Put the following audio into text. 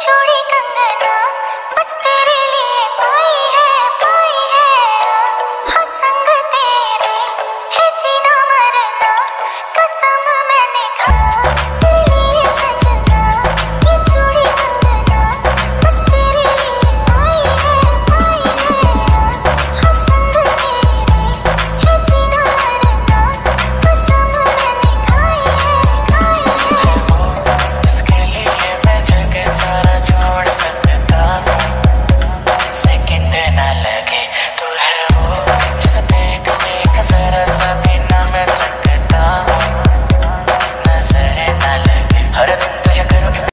চুড়ি কঙ্গন